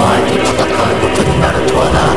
mind, you look like I would put matter to an